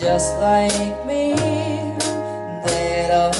just like me. They long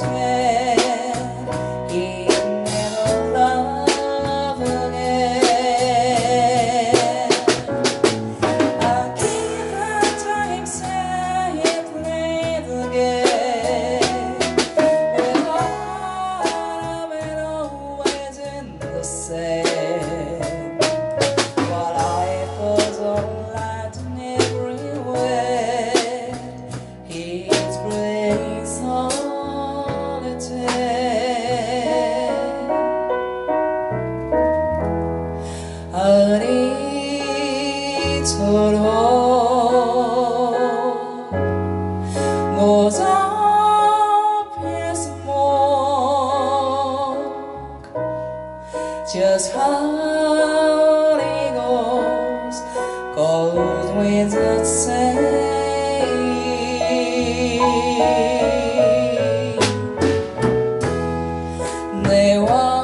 pretend there was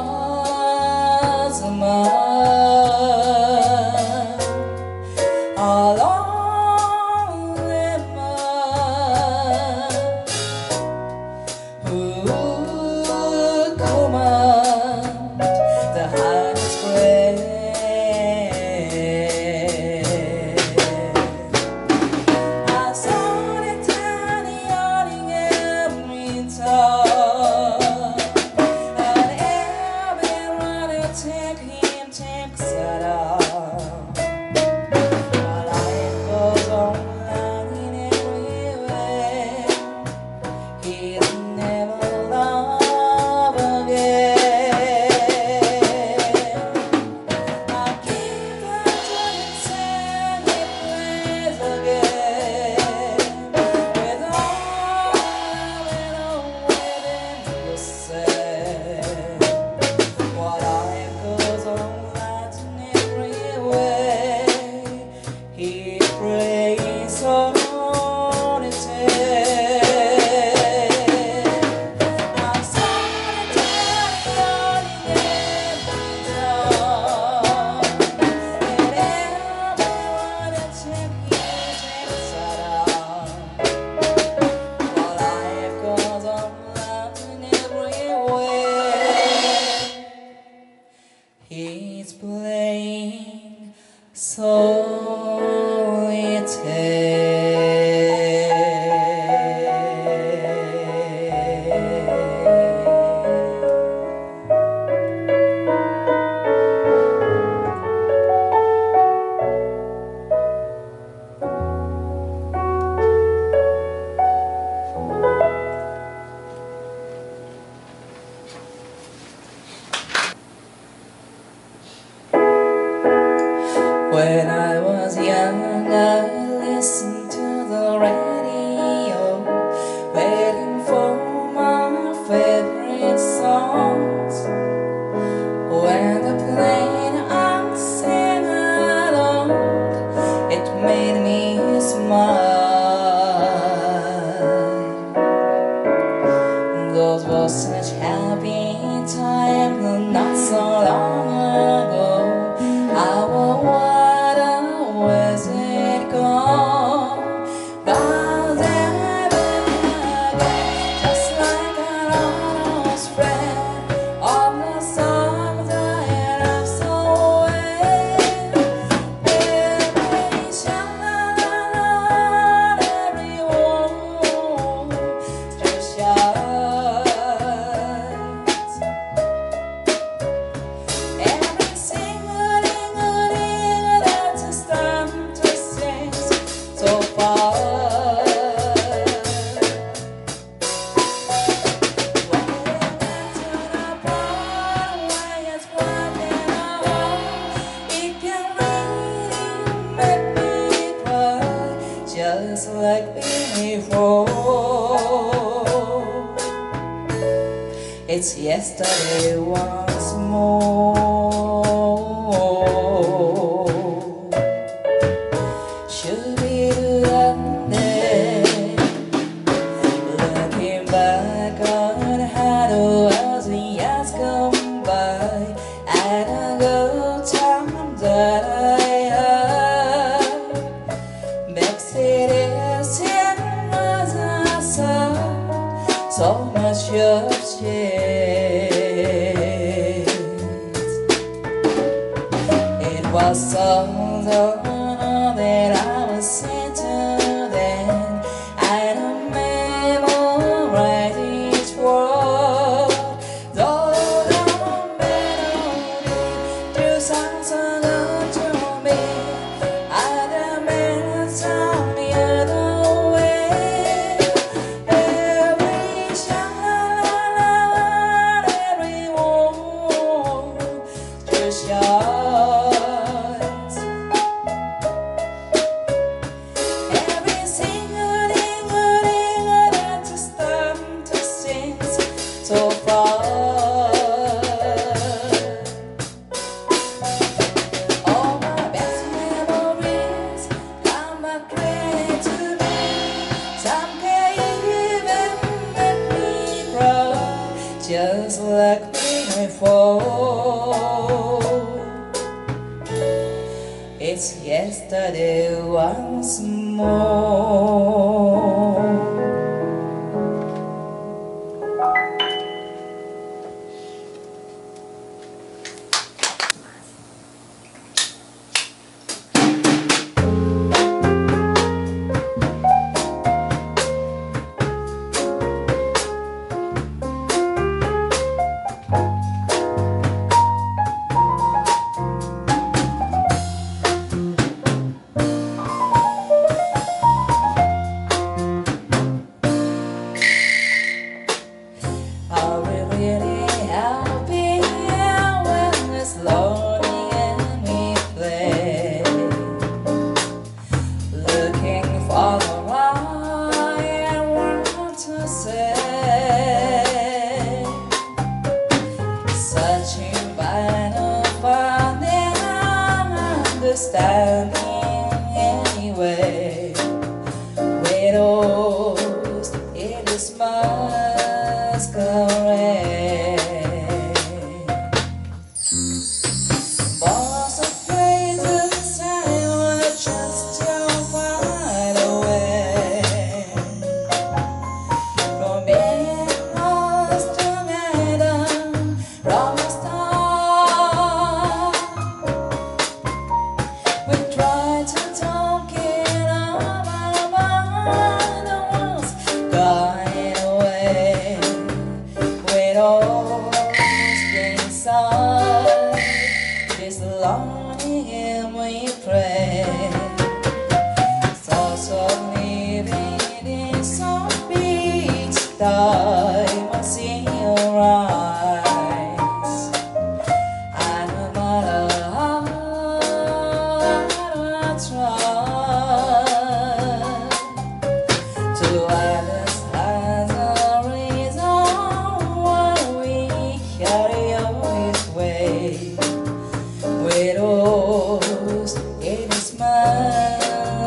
Nang yesterday once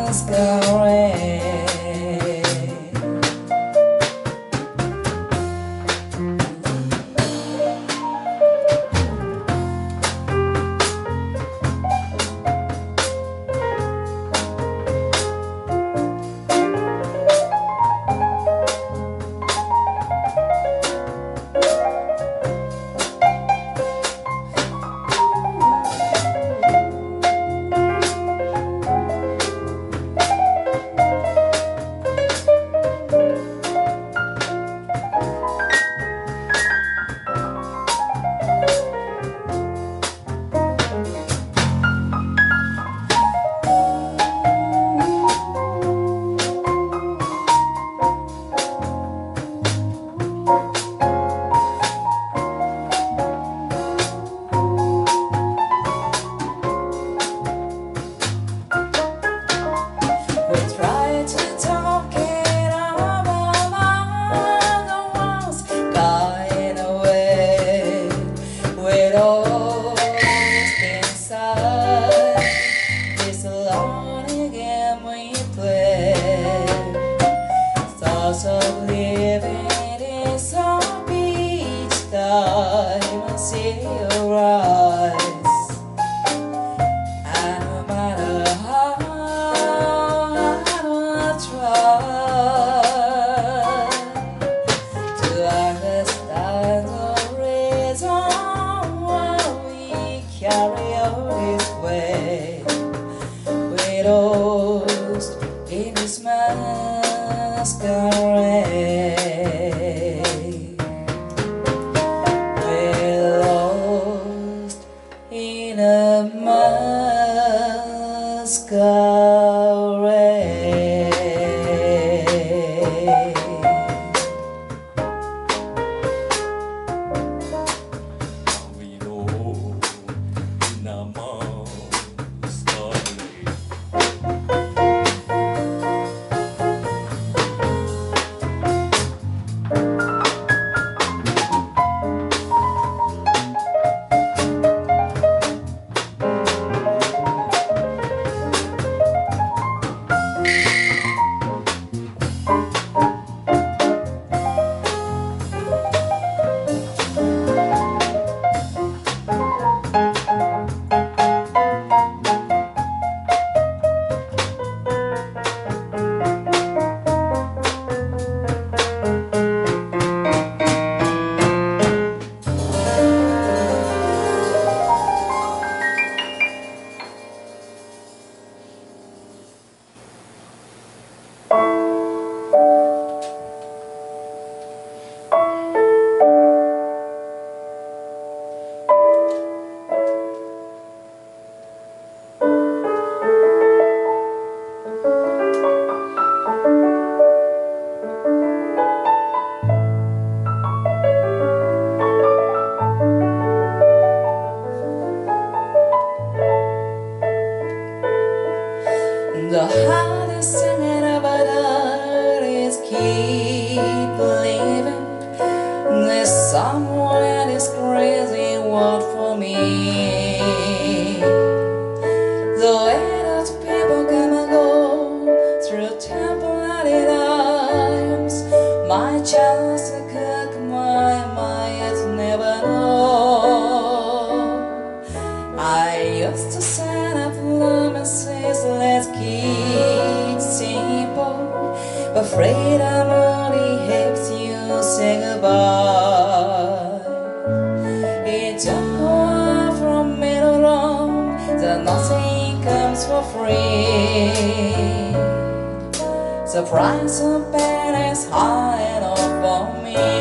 masquerade. for free. The price of bad is high enough for me.